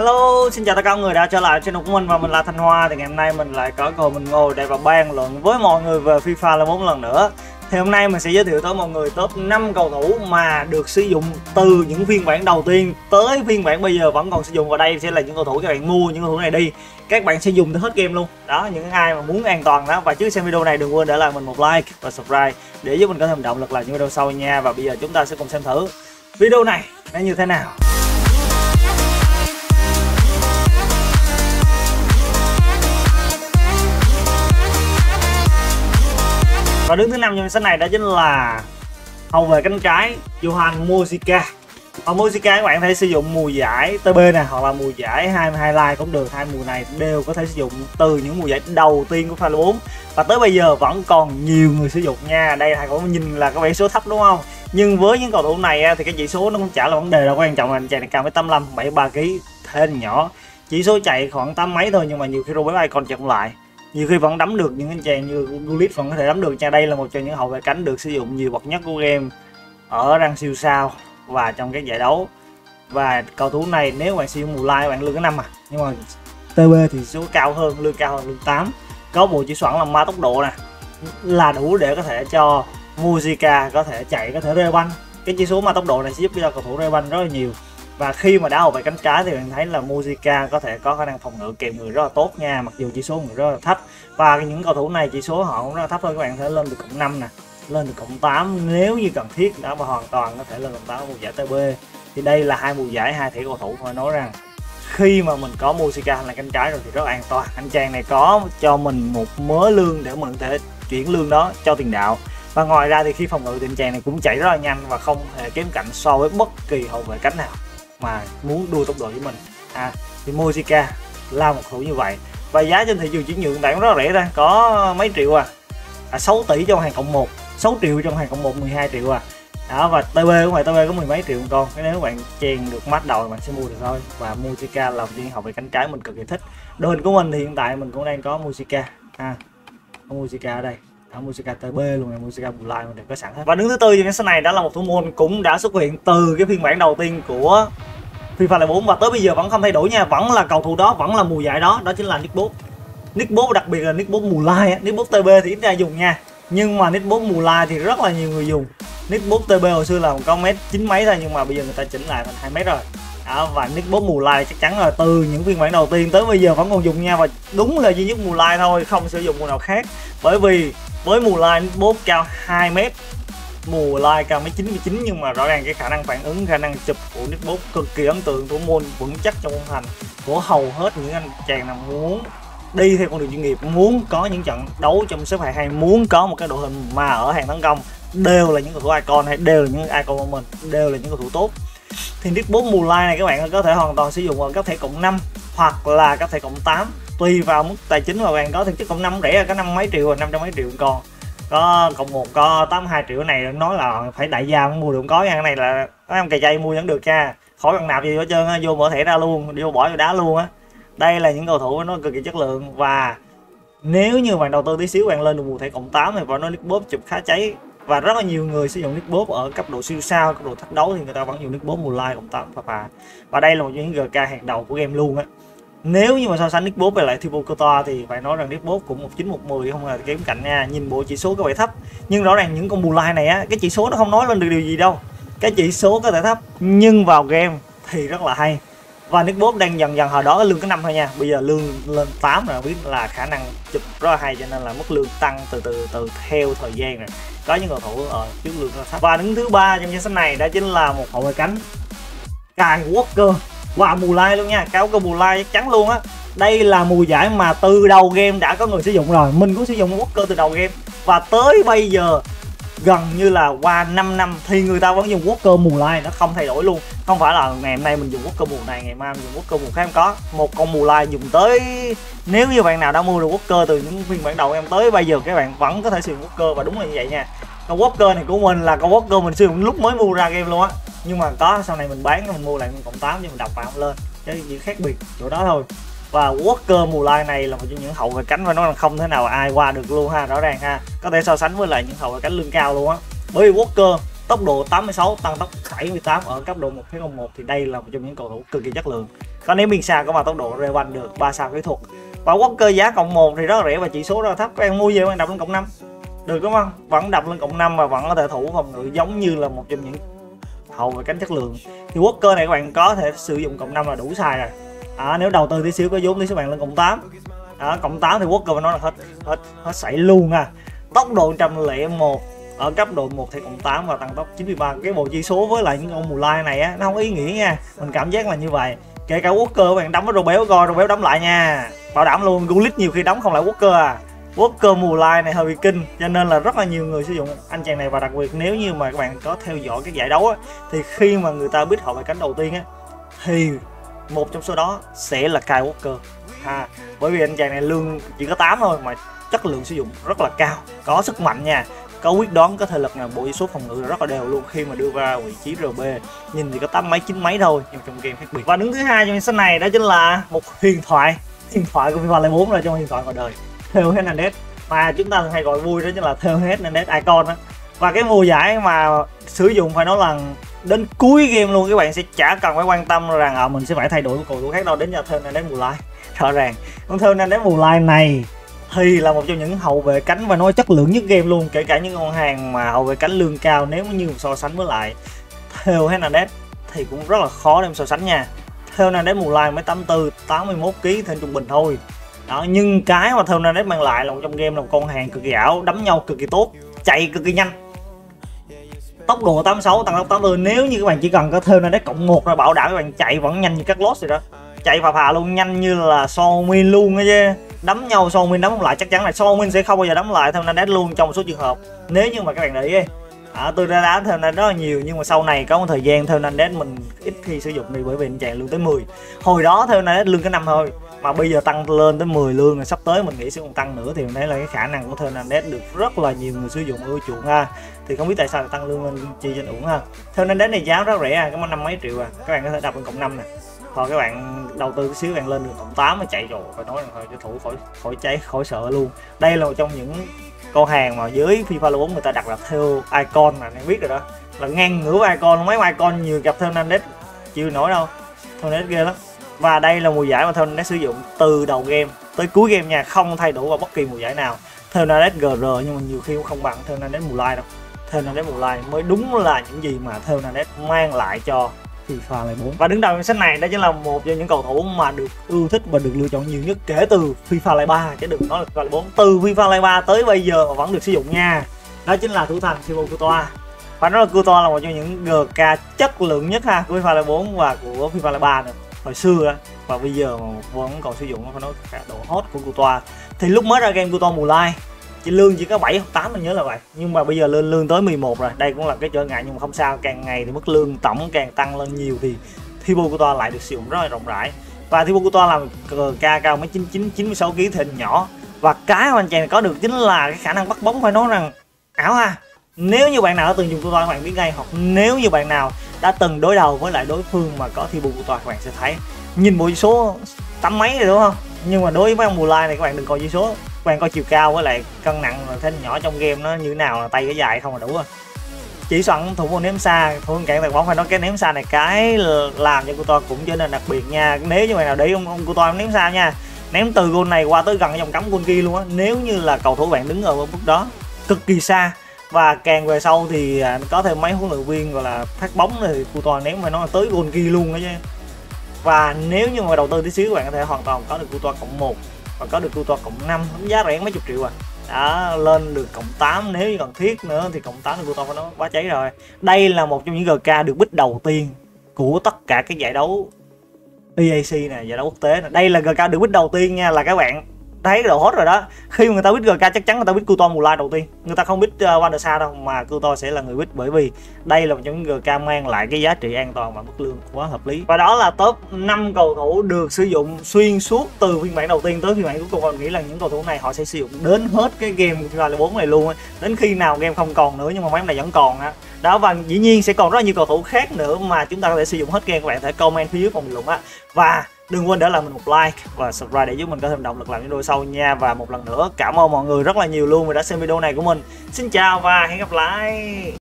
Hello, xin chào tất cả mọi người đã trở lại trên của mình và mình là Thanh Hoa. Thì ngày hôm nay mình lại có cơ hội mình ngồi đây và bàn luận với mọi người về FIFA là bốn lần nữa. Thì hôm nay mình sẽ giới thiệu tới mọi người top 5 cầu thủ mà được sử dụng từ những phiên bản đầu tiên tới phiên bản bây giờ vẫn còn sử dụng. Và đây sẽ là những cầu thủ các bạn mua những cầu thủ này đi. Các bạn sẽ dùng tới hết game luôn. Đó, những ai mà muốn an toàn đó. Và trước xem video này đừng quên để lại mình một like và subscribe Để giúp mình có thêm động lực làm những video sau nha. Và bây giờ chúng ta sẽ cùng xem thử video này nó như thế nào. Và đứng thứ năm trong danh sách này đó chính là hậu vệ cánh trái Johan Mojica Hậu Mojica các bạn thể sử dụng mùa giải TB này hoặc là mùa giải 22 like cũng được. Hai mùa này đều có thể sử dụng từ những mùa giải đầu tiên của Pha 4 và tới bây giờ vẫn còn nhiều người sử dụng nha. Đây là cũng nhìn là có vẻ số thấp đúng không? Nhưng với những cầu thủ này thì cái chỉ số nó cũng chả là vấn đề đâu, quan trọng là anh chàng này cao với 85 73 kg thế nhỏ. Chỉ số chạy khoảng tám mấy thôi, nhưng mà nhiều khi Robert còn chậm lại nhiều khi vẫn đấm được những anh chàng như Gullit vẫn có thể đấm được nha đây là một trong những hậu vệ cánh được sử dụng nhiều bậc nhất của game ở răng siêu sao và trong các giải đấu. Và cầu thủ này nếu bạn sử dụng mùa lai bạn lương cái năm à. Nhưng mà TB thì số cao hơn, lương cao hơn lương 8 có bộ chỉ soạn là ma tốc độ nè. Là đủ để có thể cho Musica có thể chạy, có thể rê banh. Cái chỉ số ma tốc độ này sẽ giúp cho cầu thủ rê banh rất là nhiều và khi mà đá hậu vệ cánh trái thì mình thấy là Mujica có thể có khả năng phòng ngự kèm người rất là tốt nha, mặc dù chỉ số người rất là thấp. Và những cầu thủ này chỉ số họ cũng rất là thấp thôi, các bạn thể lên được cộng 5 nè, lên được cộng 8 nếu như cần thiết đó mà hoàn toàn có thể lên cộng 8 mùa giải TB thì đây là hai mùa giải, hai thể cầu thủ phải nói rằng khi mà mình có Musica là cánh trái rồi thì rất an toàn. Anh chàng này có cho mình một mớ lương để mình có thể chuyển lương đó cho tiền đạo. Và ngoài ra thì khi phòng ngự thì anh chàng này cũng chạy rất là nhanh và không hề kém cạnh so với bất kỳ hậu vệ cánh nào mà muốn đua tốc độ với mình. À, thì Mojica là một thủ như vậy. Và giá trên thị trường chuyển nhượng tại cũng rất là rẻ ra có mấy triệu à, à 6 tỷ trong hàng cộng 1 6 triệu trong hàng cộng 1 12 triệu à. Đó và TB của ngoài TB có mười mấy triệu con. Cái nếu bạn chèn được mắt đầu thì bạn sẽ mua được thôi. Và Musica là một viên học về cánh trái mình cực kỳ thích. Đội hình của mình thì hiện tại mình cũng đang có Musica ha à, có Musica ở đây đó, Musica TB luôn này Musica Blue mình đều có sẵn hết. Và đứng thứ tư trên cái sách này đó là một thủ môn cũng đã xuất hiện từ cái phiên bản đầu tiên của FIFA 4 và tới bây giờ vẫn không thay đổi nha vẫn là cầu thủ đó vẫn là mùa giải đó đó chính là Nick Bop Nick Bop đặc biệt là Nick Bop mùa lai Nick Bop TB thì ít ra dùng nha nhưng mà Nick Bop mùa lai thì rất là nhiều người dùng. Nick Bop TB hồi xưa là có mét chín mấy thôi nhưng mà bây giờ người ta chỉnh lại thành hai mét rồi. Đó, và Nick Bop mùa lai chắc chắn là từ những phiên bản đầu tiên tới bây giờ vẫn còn dùng nha và đúng là duy nhất mùa lai thôi không sử dụng mùa nào khác. Bởi vì với mùa lai Nick cao 2 mét mùa like cao mấy 99 nhưng mà rõ ràng cái khả năng phản ứng, khả năng chụp của Nick Bot cực kỳ ấn tượng của môn vững chắc trong môn thành. Của hầu hết những anh chàng nào muốn đi theo con đường chuyên nghiệp, muốn có những trận đấu trong xếp hạng hay muốn có một cái đội hình mà ở hàng tấn công, đều là những cầu thủ icon hay đều là những icon của mình, đều là những cầu thủ tốt. Thì Nick Bot mùa like này các bạn có thể hoàn toàn sử dụng ở các thể cộng 5 hoặc là các thể cộng 8 tùy vào mức tài chính mà bạn có thì chứ cộng năm rẻ, có năm mấy triệu rồi năm trăm mấy triệu còn có cộng một, có 82 triệu này, nói là phải đại gia mới mua được. Có cái này là có em cày chay mua vẫn được nha. Khỏi cần nạp gì hết trơn vô mở thẻ ra luôn, vô bỏ vô đá luôn á. Đây là những cầu thủ nó cực kỳ chất lượng và nếu như bạn đầu tư tí xíu, bạn lên được mùa thẻ cộng 8 thì vào nó nick bóp chụp khá cháy. Và rất là nhiều người sử dụng nick bóp ở cấp độ siêu sao, cấp độ thách đấu thì người ta vẫn dùng nick bóp mùa live cộng 8 và và đây là một trong những gk hàng đầu của game luôn á nếu như mà so sánh Nick với lại Thibaut Courtois thì phải nói rằng Nick Bob cũng 19 110 không là kém cạnh nha. Nhìn bộ chỉ số có vẻ thấp. Nhưng rõ ràng những con bù lai này á, cái chỉ số nó không nói lên được điều gì đâu. Cái chỉ số có thể thấp, nhưng vào game thì rất là hay. Và Nick Bob đang dần dần hồi đó lương cái năm thôi nha. Bây giờ lương lên 8 rồi, biết là khả năng chụp rất là hay cho nên là mức lương tăng từ từ từ theo thời gian rồi. Có những cầu thủ ở trước lương rất thấp. Và đứng thứ ba trong danh sách này đó chính là một hậu vệ cánh, Kyle Walker. Wow, mùa lai luôn nha. Cáo cơ mùa lai chắc chắn luôn á. Đây là mùa giải mà từ đầu game đã có người sử dụng rồi. Mình cũng sử dụng Walker từ đầu game. Và tới bây giờ gần như là qua 5 năm thì người ta vẫn dùng Walker mùa lai nó không thay đổi luôn. Không phải là ngày hôm nay mình dùng Walker mùa này ngày mai mình dùng Walker mùa khác không có. Một con mùa lai dùng tới nếu như bạn nào đã mua được Walker từ những phiên bản đầu em tới bây giờ các bạn vẫn có thể sử dụng Walker và đúng là như vậy nha. Con Walker này của mình là con Walker mình sử dụng lúc mới mua ra game luôn á nhưng mà có, sau này mình bán, mình mua lại cộng 8 cho mình đọc vào không lên. Chứ chỉ khác biệt, chỗ đó thôi. Và Walker mùa lai này là một trong những hậu vệ cánh và nó là không thể nào ai qua được luôn ha, rõ ràng ha. Có thể so sánh với lại những hậu vệ cánh lương cao luôn á. Bởi vì Walker, tốc độ 86 tăng tốc 78 ở cấp độ 1.01 thì đây là một trong những cầu thủ cực kỳ chất lượng. Còn nếu biên xa có mà tốc độ rê quanh được 3 sao kỹ thuật. Và Walker giá cộng 1 thì rất là rẻ và chỉ số rất là thấp. Các em mua về bạn đập lên cộng 5 được đúng không? Vẫn đập lên cộng 5 và vẫn có thể thủ phòng ngự giống như là một trong những hậu và cánh chất lượng. Thì Walker này các bạn có thể sử dụng cộng 5 là đủ xài rồi. À, nếu đầu tư tí xíu có vốn thì các bạn lên cộng 8 à, cộng 8 thì Walker phải nói là hết hết hết xảy luôn à. Tốc độ 101 ở cấp độ 1 thì cộng 8 và tăng tốc 93 cái bộ chỉ số với lại những ông mù lai này á nó không ý nghĩa nha. Mình cảm giác là như vậy. Kể cả Walker bạn đấm với đồ béo coi đồ béo đấm lại nha. Bảo đảm luôn gulit nhiều khi đóng không lại Walker à. Walker mù lai này hơi bị kinh cho nên là rất là nhiều người sử dụng anh chàng này và đặc biệt nếu như mà các bạn có theo dõi các giải đấu á, thì khi mà người ta biết họ về cánh đầu tiên á thì một trong số đó sẽ là Kyle Walker. Ha bởi vì anh chàng này lương chỉ có 8 thôi mà chất lượng sử dụng rất là cao có sức mạnh nha có quyết đoán có thể lực là bộ số phòng ngự rất là đều luôn khi mà đưa vào vị trí RB nhìn thì có tám mấy chín mấy thôi nhưng trong game khác biệt. Và đứng thứ hai trong danh sách này đó chính là một huyền thoại huyền thoại của FIFA 4 là trong huyền thoại ngoài đời. Theo Hernandez. Mà chúng ta thường hay gọi vui đó chính là Theo Hernandez icon đó và cái mùa giải mà sử dụng phải nói là đến cuối game luôn các bạn sẽ chả cần phải quan tâm rằng à, mình sẽ phải thay đổi một cầu thủ khác đâu đến giờ Theo Hernandez mùa lai rõ ràng. Con Theo Hernandez mùa lai này thì là một trong những hậu vệ cánh và nói chất lượng nhất game luôn kể cả những con hàng mà hậu vệ cánh lương cao nếu như so sánh với lại Theo Hernandez thì cũng rất là khó đem so sánh nha. Theo Hernandez mùa lai mới 84 81 kg thêm trung bình thôi đó nhưng cái mà Theo Hernandez mang lại là một trong game là một con hàng cực kỳ ảo đấm nhau cực kỳ tốt chạy cực kỳ nhanh. Tốc độ 86 tăng tốc 80 nếu như các bạn chỉ cần có Theo Hernandez cộng một rồi bảo đảm các bạn chạy vẫn nhanh như các lốt rồi đó. Chạy phà phà luôn nhanh như là so Min luôn á chứ. Đấm nhau so Min đấm không lại chắc chắn là so Min sẽ không bao giờ đấm lại theo Nandet luôn trong một số trường hợp. Nếu như mà các bạn để ý à, tôi đã đá theo Nandet rất là nhiều nhưng mà sau này có một thời gian theo Nandet mình ít khi sử dụng đi bởi vì anh chàng lương tới 10 hồi đó theo Nandet lương cái năm thôi mà bây giờ tăng lên tới 10 lương rồi sắp tới mình nghĩ sẽ còn tăng nữa thì mình thấy là cái khả năng của theo Nandet được rất là nhiều người sử dụng ưa chuộng ha. Thì không biết tại sao lại tăng lương lên chi trên uổng ha. Theo Nandet này giá rất rẻ à có năm mấy triệu à. Các bạn có thể đọc lên cộng 5 nè. Thôi các bạn đầu tư xíu bạn lên được cộng 8 mà chạy rồi, phải nói là thôi cho thủ khỏi khỏi cháy, khỏi sợ luôn. Đây là một trong những con hàng mà dưới FIFA 4 người ta đặt là theo icon mà, em biết rồi đó. Là ngang ngửa icon, mấy icon nhiều gặp theo Nandet chịu nổi đâu. Theo ghê lắm và đây là mùa giải mà theo đã sử dụng từ đầu game tới cuối game nha, không thay đổi vào bất kỳ mùa giải nào. Theo GR nhưng mà nhiều khi cũng không bằng theo Nandet mùa lai đâu. Theo Nandet mùa lai mới đúng là những gì mà theo mang lại cho FIFA 04 và đứng đầu danh sách này, đó chính là một trong những cầu thủ mà được ưa thích và được lựa chọn nhiều nhất kể từ FIFA 3 chứ đừng nói là FIFA 4 từ FIFA 3 tới bây giờ mà vẫn được sử dụng nha. Đó chính là thủ thành Thibaut Courtois. Và nó là Courtois là một trong những GK chất lượng nhất ha, của FIFA 4 và của FIFA 3 nữa hồi xưa á, và bây giờ mà vẫn còn sử dụng phải nói cả độ hot của Courtois thì lúc mới ra game Courtois mùa lai, chỉ lương chỉ có 7 hoặc 8 mình nhớ là vậy. Nhưng mà bây giờ lên, lương tới 11 rồi, đây cũng là cái trở ngại nhưng mà không sao, càng ngày thì mức lương tổng càng tăng lên nhiều thì Thibaut Courtois lại được sử dụng rất là rộng rãi. Và Thibaut Courtois là ca cao mấy 99 96 kg thì nhỏ. Và cái mà anh chàng có được chính là cái khả năng bắt bóng phải nói rằng ảo ha nếu như bạn nào đã từng dùng Courtois các bạn biết ngay hoặc nếu như bạn nào đã từng đối đầu với lại đối phương mà có Thibaut Courtois các bạn sẽ thấy. Nhìn bộ số tắm mấy rồi, đúng không? Nhưng mà đối với ông mùa này, các bạn đừng coi chỉ số. Quan coi chiều cao với lại cân nặng là thế nhỏ trong game nó như thế nào là tay cái dài không là đủ rồi. Chỉ soạn thủ môn ném xa, thủ môn cản tài bóng phải nói cái ném xa này cái làm cho cô to cũng trở nên đặc biệt nha. Nếu như bạn nào để ông ông cô to ném xa nha. Ném từ gôn này qua tới gần dòng cấm gôn kia luôn á. Nếu như là cầu thủ bạn đứng ở mức đó, cực kỳ xa và càng về sau thì à, có thêm mấy huấn luyện viên, gọi là phát bóng thì cu to ném phải nói là tới gôn kia luôn đó chứ. Và nếu như mà đầu tư tí xíu bạn có thể hoàn toàn có được cu to cộng một và có được toa cộng 5 giá rẻ mấy chục triệu à. Đã lên được cộng 8 nếu như cần thiết nữa thì cộng 8 thì toa nó quá cháy rồi. Đây là một trong những GK được bích đầu tiên của tất cả các giải đấu EAC này giải đấu quốc tế này. đây là GK được bích đầu tiên nha là các bạn thấy độ hot rồi đó. Khi mà người ta biết GK chắc chắn người ta biết Kuto mùa lai đầu tiên. Người ta không biết uh, Wandersa đâu mà Kuto sẽ là người biết bởi vì đây là một trong những GK mang lại cái giá trị an toàn và mức lương quá hợp lý. Và đó là top 5 cầu thủ được sử dụng xuyên suốt từ phiên bản đầu tiên tới phiên bản cuối cùng. Còn nghĩ là những cầu thủ này họ sẽ sử dụng đến hết cái game FIFA 4 này luôn đến khi nào game không còn nữa nhưng mà mấy này vẫn còn á. Đó và dĩ nhiên sẽ còn rất nhiều cầu thủ khác nữa mà chúng ta có thể sử dụng hết game các bạn thể comment phía dưới phần bình luận á. Và đừng quên để lại mình một like và subscribe để giúp mình có thêm động lực làm những video sau nha. Và một lần nữa, cảm ơn mọi người rất là nhiều luôn vì đã xem video này của mình. Xin chào và hẹn gặp lại!